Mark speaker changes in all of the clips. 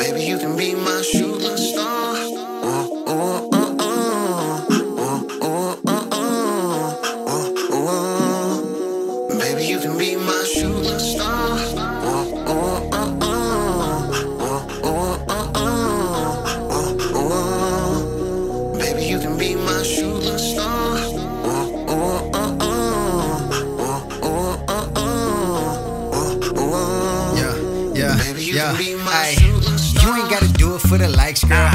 Speaker 1: you can be my shooting star. Uh, uh, uh, uh. Uh, uh, uh, uh. Uh, uh. Baby, you can be my shooting star. Uh, uh, uh, uh. Uh, uh, uh, uh. Uh, uh. Baby, you can be my shooting star. Uh, uh, uh, uh. Uh, uh, uh, uh. Uh, uh.
Speaker 2: Yeah, yeah,
Speaker 1: Baby, you
Speaker 2: yeah.
Speaker 1: can be my shooting star.
Speaker 2: You ain't gotta do it for the likes, girl.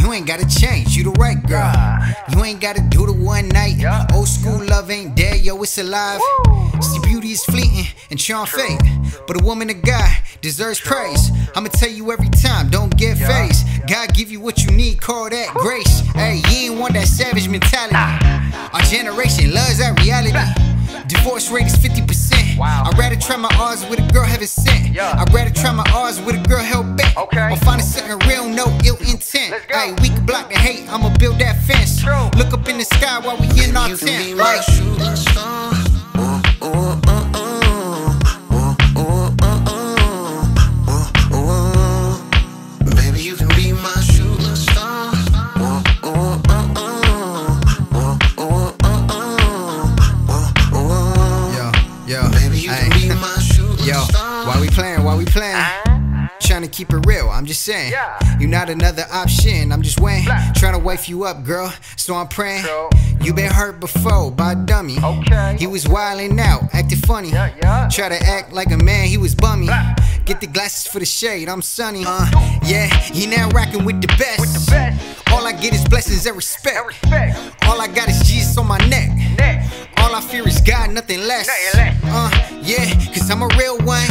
Speaker 2: You ain't gotta change, you the right girl. You ain't gotta do the one night. Old school love ain't dead, yo, it's alive. See, beauty is fleeting and charm fade. But a woman, a guy, deserves praise. I'ma tell you every time, don't get phased. God give you what you need, call that grace. Hey, you ain't want that savage mentality. Our generation loves that reality. Divorce rate is 50%. I'd rather try my odds with a girl heaven sent. I'd rather try my odds with a girl hell bent.
Speaker 3: Okay.
Speaker 2: Or finding something real, no ill intent.
Speaker 3: Let's go.
Speaker 2: Hey, we can block the hate, I'ma build that fence.
Speaker 3: True.
Speaker 2: Look up in the sky while we in our
Speaker 1: You can be
Speaker 2: tent.
Speaker 1: my
Speaker 2: Like,
Speaker 1: shooting star. Baby, you can be my shooting star. Uh. Uh, uh.
Speaker 2: yo, yo,
Speaker 1: Baby, you can be my shooting
Speaker 2: Yo, why we playing? Why we playing? Trying to keep it real, I'm just saying.
Speaker 3: Yeah.
Speaker 2: You not another option, I'm just.
Speaker 3: Blah.
Speaker 2: Trying to wife you up, girl, so I'm praying. You been hurt before by a dummy.
Speaker 3: Okay.
Speaker 2: He was wildin' out, acting funny.
Speaker 3: Yeah, yeah.
Speaker 2: Try to act like a man, he was bummy.
Speaker 3: Blah.
Speaker 2: Get the glasses for the shade, I'm sunny. Uh, yeah, he now rocking with the best.
Speaker 3: With the best.
Speaker 2: All I get is blessings and respect.
Speaker 3: And respect.
Speaker 2: All I got is Jesus on my neck.
Speaker 3: Next.
Speaker 2: All I fear is God, nothing less.
Speaker 3: Nothing less.
Speaker 2: Uh, yeah, cause I'm a real one.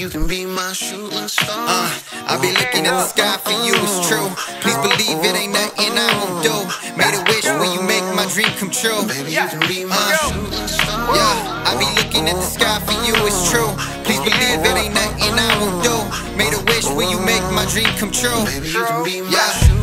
Speaker 1: You can be my shooting star. Uh,
Speaker 2: I be looking at the sky for you, it's true. Please believe it ain't nothing I won't do. Made a wish when you make my dream come true.
Speaker 1: Baby, you can be my shooting star.
Speaker 2: Yeah, I be looking at the sky for you, it's true. Please believe it ain't nothing I won't do. Made a wish when you make my dream come true.
Speaker 1: Baby, you can be my
Speaker 2: Yeah.